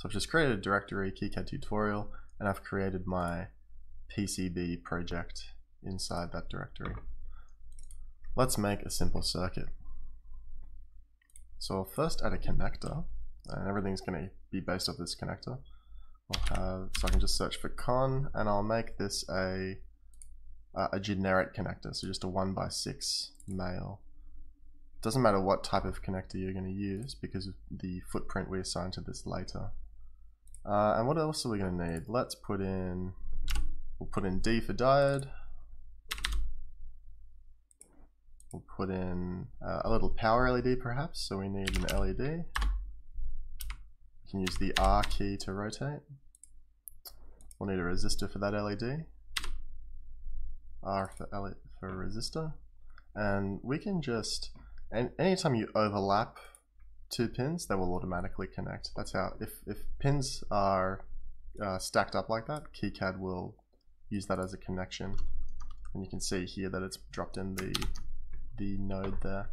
So I've just created a directory, KiCad tutorial, and I've created my PCB project inside that directory. Let's make a simple circuit. So I'll first add a connector, and everything's going to be based off this connector. I'll have, so I can just search for con, and I'll make this a uh, a generic connector, so just a 1 by 6 male. Doesn't matter what type of connector you're going to use because the footprint we assign to this later. Uh, and what else are we going to need? Let's put in, we'll put in D for diode. We'll put in uh, a little power LED perhaps, so we need an LED. We can use the R key to rotate. We'll need a resistor for that LED. R for, LED, for resistor. And we can just, and anytime you overlap two pins, they will automatically connect. That's how, if, if pins are uh, stacked up like that, KiCad will use that as a connection. And you can see here that it's dropped in the, the node there.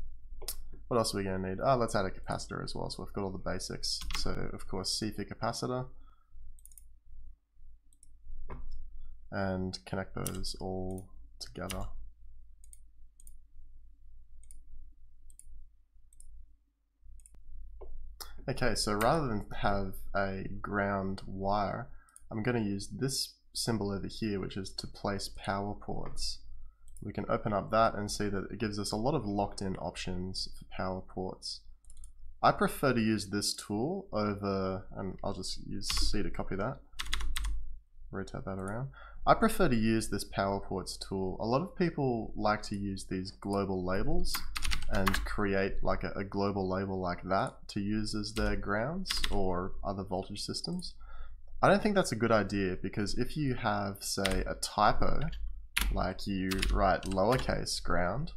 What else are we going to need? Ah, oh, let's add a capacitor as well. So we've got all the basics. So of course C for capacitor. And connect those all together. Okay, so rather than have a ground wire, I'm going to use this symbol over here, which is to place power ports. We can open up that and see that it gives us a lot of locked-in options for power ports. I prefer to use this tool over, and I'll just use C to copy that, rotate that around. I prefer to use this power ports tool. A lot of people like to use these global labels and create like a, a, global label like that to use as their grounds or other voltage systems. I don't think that's a good idea because if you have say a typo like you write lowercase ground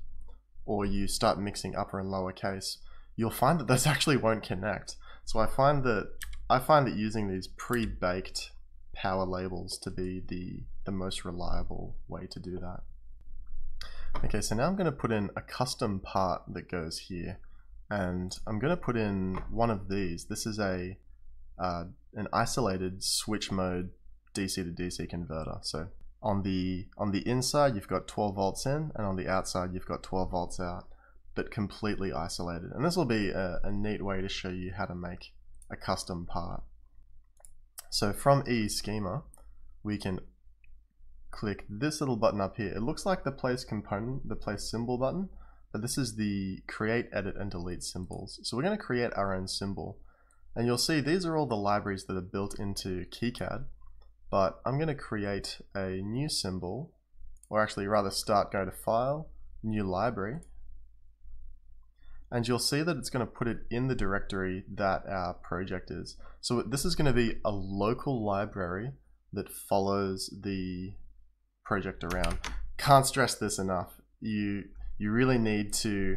or you start mixing upper and lowercase you'll find that those actually won't connect. So I find that I find that using these pre-baked power labels to be the, the most reliable way to do that. Okay, so now I'm going to put in a custom part that goes here. And I'm going to put in one of these. This is a uh, an isolated switch mode DC to DC converter. So on the on the inside you've got 12 volts in and on the outside you've got 12 volts out but completely isolated and this will be a, a neat way to show you how to make a custom part so from EEschema, we can click this little button up here. It looks like the place component, the place symbol button, but this is the create, edit, and delete symbols. So we're going to create our own symbol. And you'll see these are all the libraries that are built into KiCad, but I'm going to create a new symbol, or actually rather start, go to File, New Library, and you'll see that it's going to put it in the directory that our project is. So this is going to be a local library that follows the project around. Can't stress this enough. You you really need to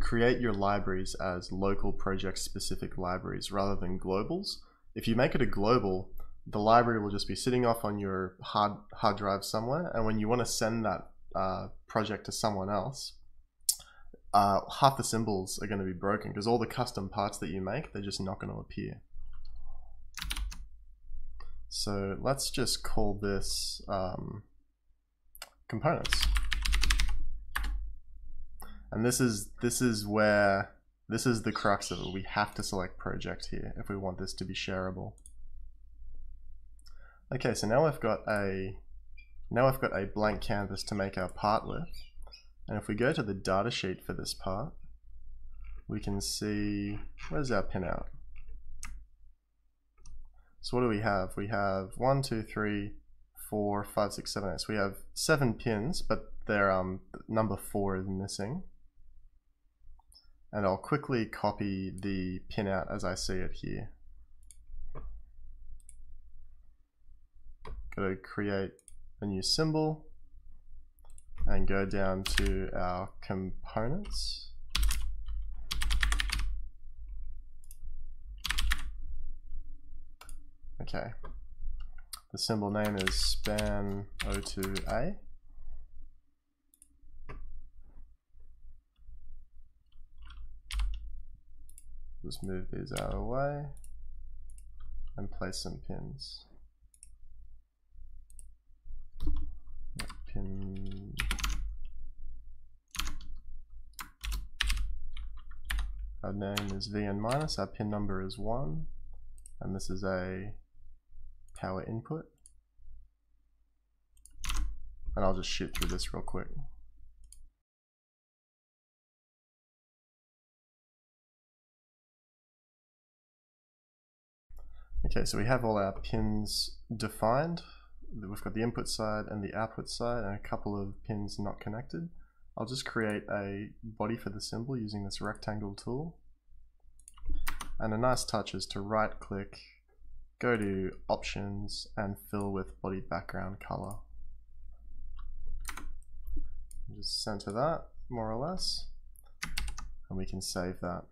create your libraries as local project specific libraries rather than globals. If you make it a global, the library will just be sitting off on your hard hard drive somewhere, and when you want to send that uh, project to someone else, uh, half the symbols are going to be broken because all the custom parts that you make, they're just not going to appear. So let's just call this um, components. And this is this is where this is the crux of it. We have to select project here if we want this to be shareable. Okay, so now I've got a now I've got a blank canvas to make our part with. And if we go to the data sheet for this part, we can see, where's our pinout? So what do we have? We have one, two, three, four, five, six, seven, eight. So we have seven pins, but their um, number four is missing. And I'll quickly copy the pin out as I see it here. Go to create a new symbol and go down to our components. Okay. The symbol name is span O2A. Just move these out of the way. and place some pins. Pin Our name is VN minus, our pin number is 1, and this is a power input. And I'll just shoot through this real quick. Okay, so we have all our pins defined. We've got the input side and the output side and a couple of pins not connected. I'll just create a body for the symbol using this rectangle tool. And a nice touch is to right click, go to options and fill with body background color. Just center that more or less and we can save that.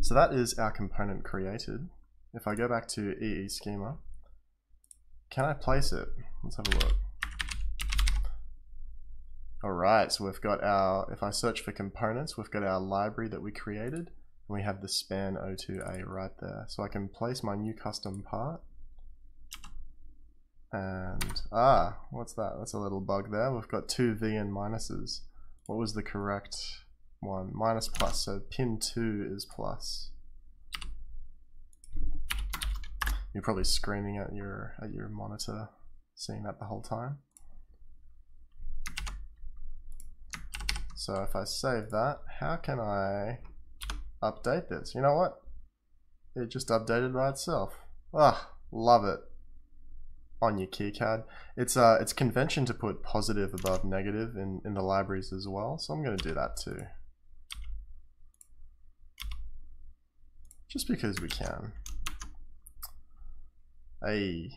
So that is our component created. If I go back to EE schema, can I place it? Let's have a look. Alright, so we've got our, if I search for components, we've got our library that we created, and we have the span O2A right there. So I can place my new custom part, and, ah, what's that? That's a little bug there. We've got two V and minuses. What was the correct one, minus plus, so pin 2 is plus. You're probably screaming at your at your monitor, seeing that the whole time. So if I save that, how can I update this? You know what? It just updated by itself. Ah, love it. On your KiCad. It's uh it's convention to put positive above negative in, in the libraries as well, so I'm gonna do that too. Just because we can. Hey,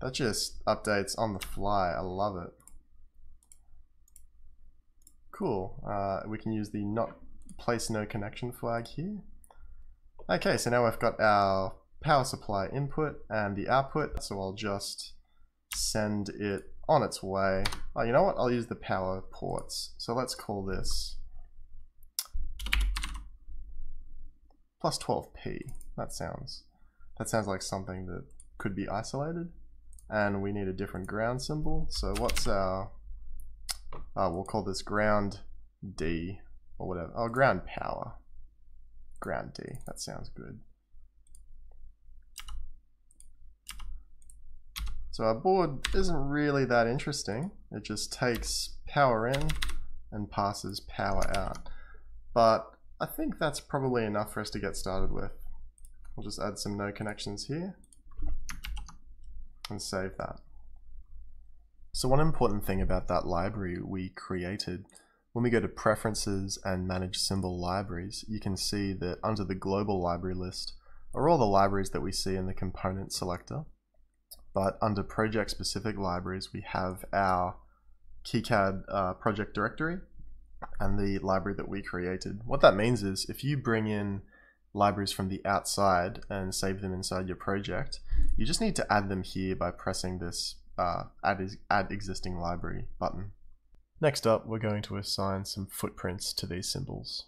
that just updates on the fly. I love it. Cool. Uh, we can use the not place no connection flag here. Okay, so now we've got our power supply input and the output. So I'll just send it on its way. Oh, you know what? I'll use the power ports. So let's call this plus 12p. That sounds that sounds like something that could be isolated. And we need a different ground symbol. So what's our uh, we'll call this ground D or whatever. Oh, ground power. Ground D. That sounds good. So our board isn't really that interesting. It just takes power in and passes power out. But I think that's probably enough for us to get started with. We'll just add some no connections here and save that. So one important thing about that library we created, when we go to preferences and manage symbol libraries, you can see that under the global library list are all the libraries that we see in the component selector. But under project specific libraries, we have our KiCad uh, project directory and the library that we created. What that means is if you bring in libraries from the outside and save them inside your project, you just need to add them here by pressing this uh, add, add existing library button. Next up, we're going to assign some footprints to these symbols.